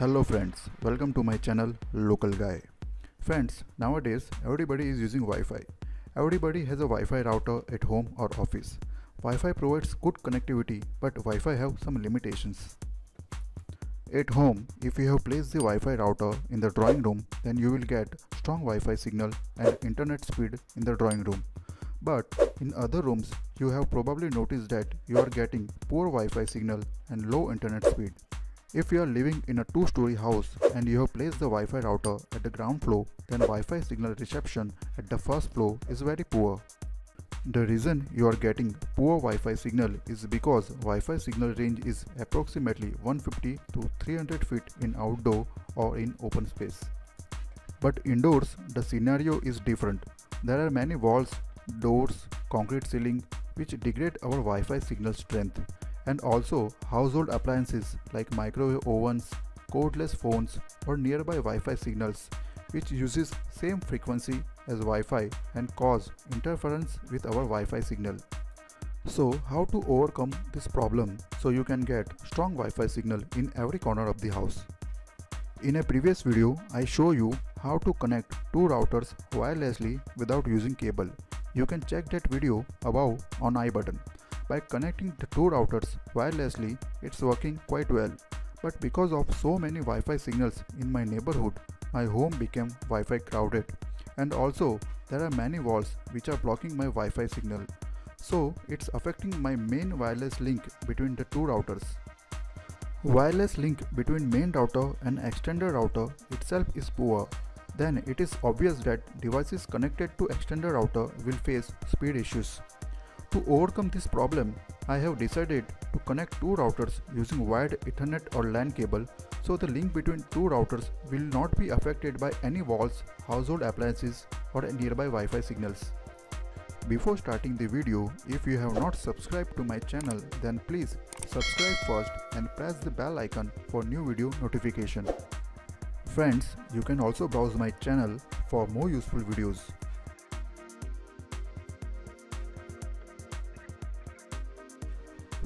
Hello friends, welcome to my channel Local Guy. Friends, nowadays everybody is using Wi-Fi. Everybody has a Wi-Fi router at home or office. Wi-Fi provides good connectivity but Wi-Fi have some limitations. At home, if you have placed the Wi-Fi router in the drawing room, then you will get strong Wi-Fi signal and internet speed in the drawing room. But in other rooms, you have probably noticed that you are getting poor Wi-Fi signal and low internet speed. If you are living in a two-story house and you have placed the Wi-Fi router at the ground floor, then Wi-Fi signal reception at the first floor is very poor. The reason you are getting poor Wi-Fi signal is because Wi-Fi signal range is approximately 150 to 300 feet in outdoor or in open space. But indoors, the scenario is different. There are many walls, doors, concrete ceiling which degrade our Wi-Fi signal strength and also household appliances like microwave ovens, cordless phones or nearby Wi-Fi signals which uses same frequency as Wi-Fi and cause interference with our Wi-Fi signal. So how to overcome this problem so you can get strong Wi-Fi signal in every corner of the house. In a previous video, I show you how to connect two routers wirelessly without using cable. You can check that video above on I button. By connecting the two routers wirelessly, it's working quite well. But because of so many Wi-Fi signals in my neighborhood, my home became Wi-Fi crowded. And also, there are many walls which are blocking my Wi-Fi signal. So, it's affecting my main wireless link between the two routers. Wireless link between main router and extender router itself is poor. Then it is obvious that devices connected to extender router will face speed issues. To overcome this problem, I have decided to connect two routers using wired Ethernet or LAN cable so the link between two routers will not be affected by any walls, household appliances or nearby Wi-Fi signals. Before starting the video, if you have not subscribed to my channel then please subscribe first and press the bell icon for new video notification. Friends, you can also browse my channel for more useful videos.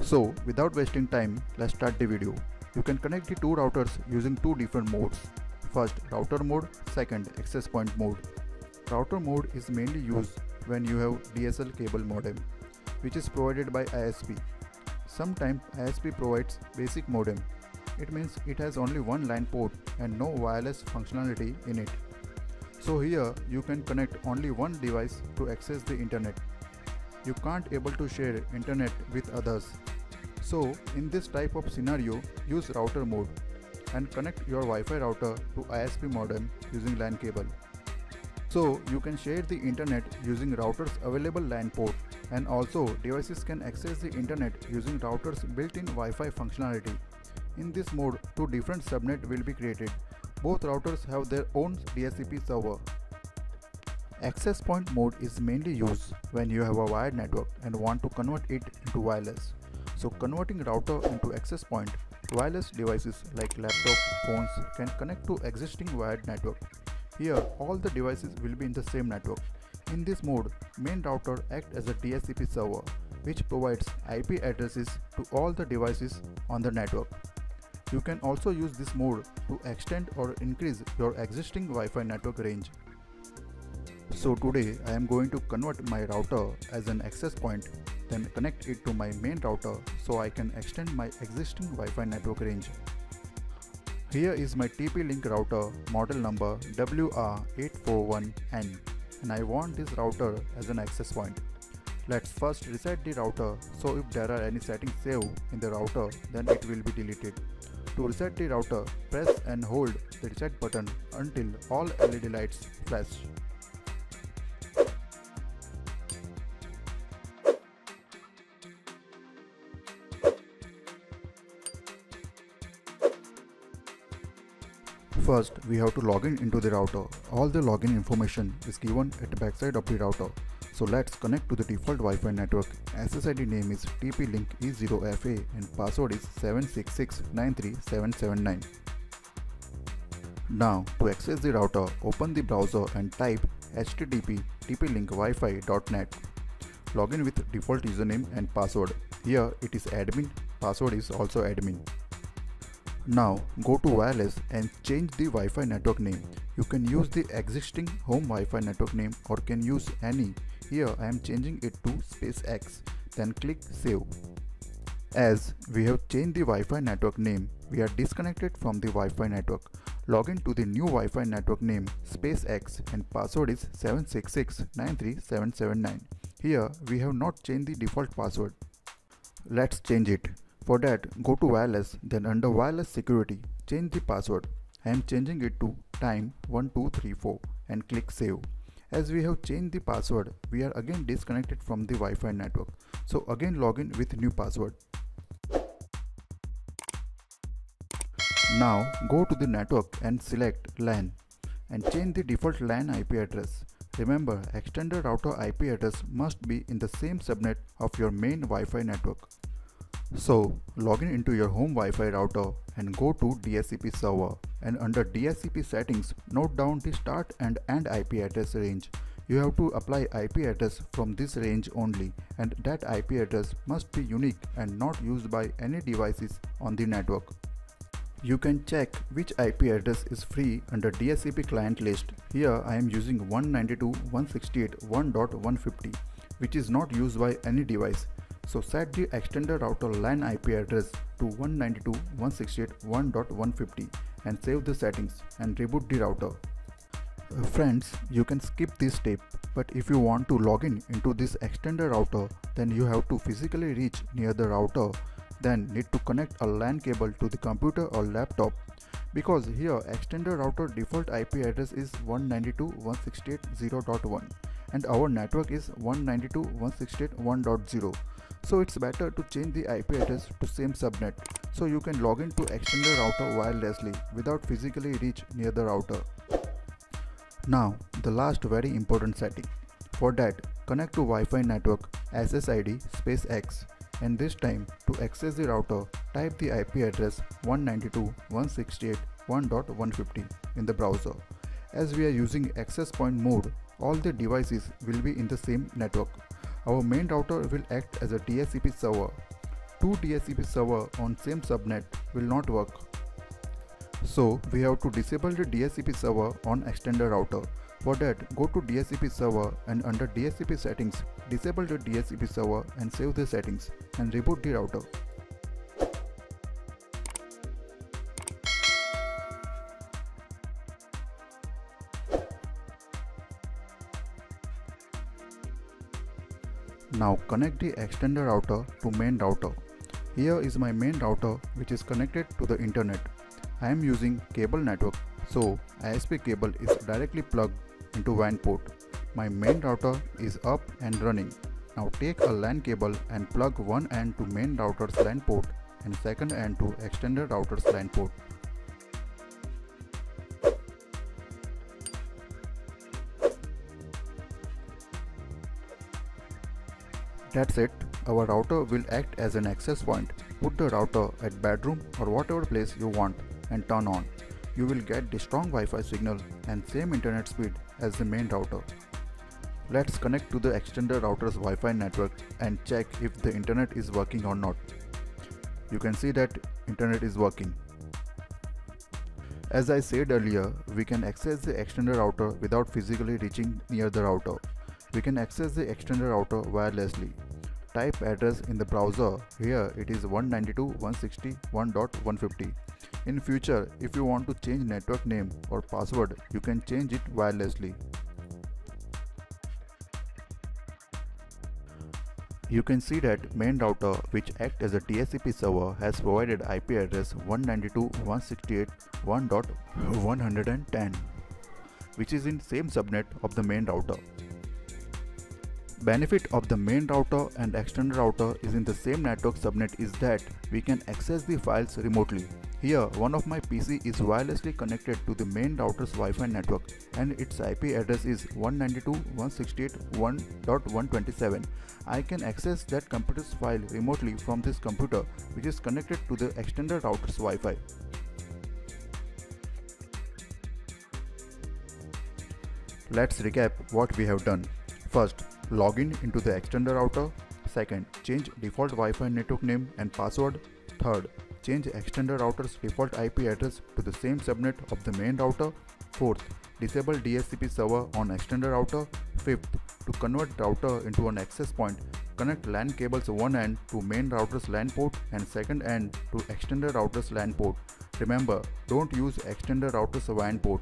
So without wasting time, let's start the video. You can connect the two routers using two different modes. First router mode, second access point mode. Router mode is mainly used when you have DSL cable modem, which is provided by ISP. Sometimes ISP provides basic modem. It means it has only one LAN port and no wireless functionality in it. So here you can connect only one device to access the internet. You can't able to share internet with others. So in this type of scenario, use router mode and connect your Wi-Fi router to ISP modem using LAN cable. So you can share the internet using router's available LAN port and also devices can access the internet using router's built-in Wi-Fi functionality. In this mode, two different subnet will be created. Both routers have their own DHCP server. Access point mode is mainly used when you have a wired network and want to convert it into wireless. So converting router into access point, wireless devices like laptop, phones can connect to existing wired network. Here all the devices will be in the same network. In this mode, main router acts as a DHCP server which provides IP addresses to all the devices on the network. You can also use this mode to extend or increase your existing Wi-Fi network range. So today I am going to convert my router as an access point then connect it to my main router so I can extend my existing Wi-Fi network range. Here is my TP-Link router model number WR841N and I want this router as an access point. Let's first reset the router so if there are any settings saved in the router then it will be deleted. To reset the router, press and hold the reset button until all LED lights flash. First, we have to log in into the router. All the login information is given at the backside of the router. So let's connect to the default Wi-Fi network. SSID name is TP-Link E0FA and password is 766937779. Now, to access the router, open the browser and type http tplinkwifi.net. Login with default username and password. Here it is admin, password is also admin. Now go to wireless and change the Wi-Fi network name. You can use the existing home Wi-Fi network name or can use any. Here I am changing it to SpaceX. Then click save. As we have changed the Wi-Fi network name, we are disconnected from the Wi-Fi network. Log in to the new Wi-Fi network name SpaceX and password is 766-93779. Here we have not changed the default password. Let's change it. For that, go to wireless, then under wireless security, change the password. I am changing it to time1234 and click save. As we have changed the password, we are again disconnected from the Wi-Fi network. So again log in with new password. Now go to the network and select LAN and change the default LAN IP address. Remember, extended router IP address must be in the same subnet of your main Wi-Fi network. So, log in into your home Wi-Fi router and go to DHCP server and under DHCP settings, note down the start and end IP address range. You have to apply IP address from this range only and that IP address must be unique and not used by any devices on the network. You can check which IP address is free under DHCP client list. Here I am using 192.168.1.150 which is not used by any device. So set the extended router LAN IP address to 192.168.1.150 and save the settings and reboot the router. Uh, friends, you can skip this step, but if you want to log in into this extended router, then you have to physically reach near the router then need to connect a LAN cable to the computer or laptop because here extended router default IP address is 192.168.0.1 and our network is 192.168.1.0 so it's better to change the IP address to same subnet so you can log into extended router wirelessly without physically reach near the router. Now the last very important setting. For that connect to Wi-Fi network SSID space X and this time to access the router type the IP address 192.168.1.150 in the browser. As we are using access point mode, all the devices will be in the same network. Our main router will act as a DHCP server. Two DHCP server on same subnet will not work. So we have to disable the DHCP server on extender router for that, go to DHCP server and under DHCP settings, disable the DHCP server and save the settings and reboot the router. Now connect the extender router to main router. Here is my main router which is connected to the internet. I am using cable network so ISP cable is directly plugged into WAN port. My main router is up and running. Now take a LAN cable and plug one end to main router's LAN port and second end to extended router's LAN port. That's it. Our router will act as an access point. Put the router at bedroom or whatever place you want and turn on you will get the strong Wi-Fi signal and same internet speed as the main router. Let's connect to the extender router's Wi-Fi network and check if the internet is working or not. You can see that internet is working. As I said earlier, we can access the extender router without physically reaching near the router. We can access the extender router wirelessly. Type address in the browser. Here it is 192.160.1.150. In future, if you want to change network name or password, you can change it wirelessly. You can see that main router which act as a DHCP server has provided IP address 192.168.1.110 which is in same subnet of the main router. Benefit of the main router and extended router is in the same network subnet is that we can access the files remotely here, one of my PC is wirelessly connected to the main router's Wi-Fi network and its IP address is 192.168.1.127. I can access that computer's file remotely from this computer which is connected to the extended router's Wi-Fi. Let's recap what we have done. First, login into the extender router. Second, change default Wi-Fi network name and password. Third, Change extender router's default IP address to the same subnet of the main router. 4th, disable DHCP server on extender router. 5th, to convert router into an access point, connect LAN cables one end to main router's LAN port and second end to extender router's LAN port. Remember, don't use extender router's WAN port.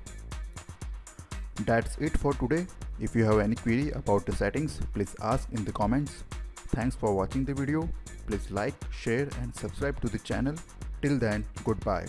That's it for today. If you have any query about the settings, please ask in the comments. Thanks for watching the video. Please like, share and subscribe to the channel. Till then, goodbye.